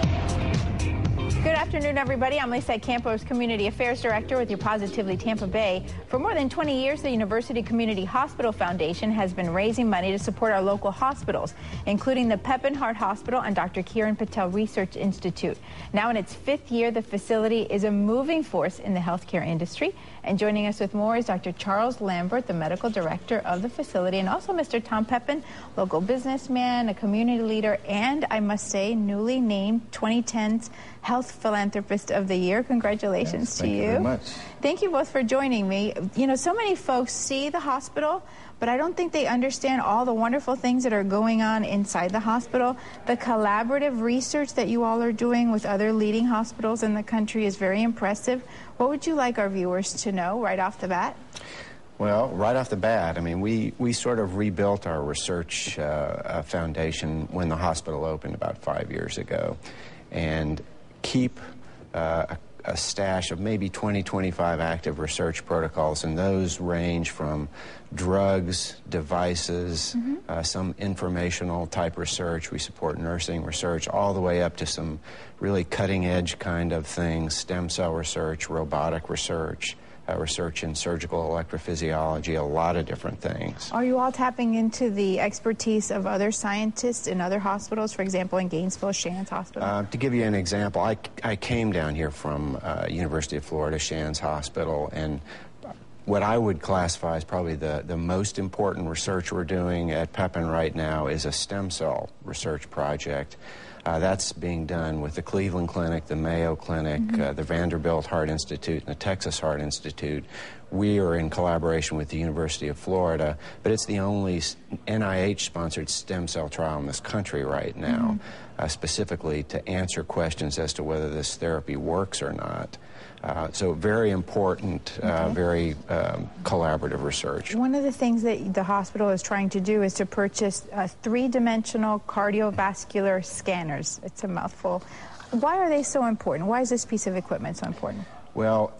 you Good afternoon, everybody. I'm Lisa Campos, Community Affairs Director with your Positively Tampa Bay. For more than 20 years, the University Community Hospital Foundation has been raising money to support our local hospitals, including the Pepin Heart Hospital and Dr. Kiran Patel Research Institute. Now in its fifth year, the facility is a moving force in the healthcare industry. And joining us with more is Dr. Charles Lambert, the medical director of the facility, and also Mr. Tom Pepin, local businessman, a community leader, and I must say, newly named 2010's Health Philanthropist of the Year. Congratulations Yes, to thank you very much. Thank you both for joining me. You know, so many folks see the hospital, but I don't think they understand all the wonderful things that are going on inside the hospital. The collaborative research that you all are doing with other leading hospitals in the country is very impressive. What would you like our viewers to know right off the bat? Well, right off the bat, I mean, we, we sort of rebuilt our research uh, uh, foundation when the hospital opened about five years ago and keep uh, a, a stash of maybe 20, 25 active research protocols, and those range from drugs, devices, uh, some informational type research. We support nursing research, all the way up to some really cutting edge kind of things stem cell research, robotic research. Uh, research in surgical electrophysiology, a lot of different things. Are you all tapping into the expertise of other scientists in other hospitals, for example, in Gainesville, Shands Hospital? Uh, to give you an example, I, I came down here from uh, University of Florida Shands Hospital, and what I would classify as probably the, the most important research we're doing at Pepin right now is a stem cell research project. Uh, that's being done with the Cleveland Clinic, the Mayo Clinic, uh, the Vanderbilt Heart Institute, and the Texas Heart Institute. We are in collaboration with the University of Florida, but it's the only NIH-sponsored stem cell trial in this country right now, uh, specifically to answer questions as to whether this therapy works or not. Uh, so very important, uh, very um, collaborative research. One of the things that the hospital is trying to do is to purchase uh, three-dimensional cardiovascular scanners. It's a mouthful. Why are they so important? Why is this piece of equipment so important? Well,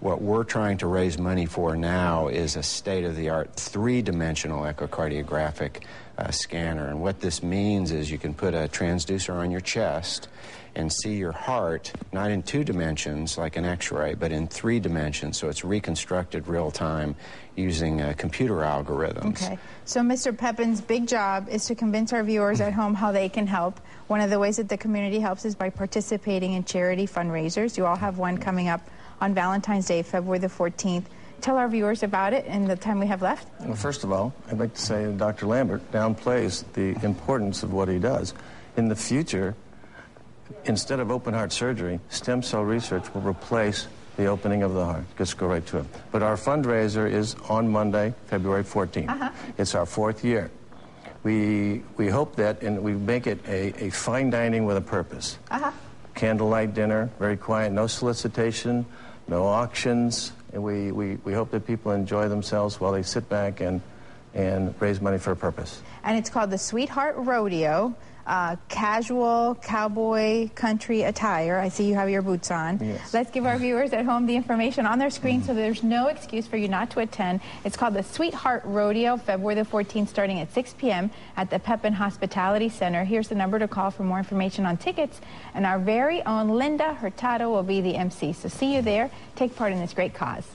what we're trying to raise money for now is a state-of-the-art three-dimensional echocardiographic uh, scanner. And what this means is you can put a transducer on your chest and see your heart not in two dimensions like an x-ray but in three dimensions so it's reconstructed real time using uh, computer algorithms Okay. So Mr. Pepin's big job is to convince our viewers at home how they can help. One of the ways that the community helps is by participating in charity fundraisers. You all have one coming up on Valentine's Day, February the 14th. Tell our viewers about it in the time we have left. Well, first of all, I'd like to say that Dr. Lambert downplays the importance of what he does. In the future, instead of open heart surgery, stem cell research will replace the opening of the heart. Just go right to it. But our fundraiser is on Monday, February 14th. Uh-huh. It's our fourth year. We, we hope that, and we make it a, a fine dining with a purpose. Uh-huh. Candlelight dinner, very quiet, no solicitation, no auctions. And we, we, we hope that people enjoy themselves while they sit back and, and raise money for a purpose. And it's called the Sweetheart Rodeo. Uh, casual cowboy country attire. I see you have your boots on. Yes. Let's give our viewers at home the information on their screen so there's no excuse for you not to attend. It's called the Sweetheart Rodeo, February the 14th, starting at 6 p.m. at the Pepin Hospitality Center. Here's the number to call for more information on tickets. And our very own Linda Hurtado will be the MC. So see you there. Take part in this great cause.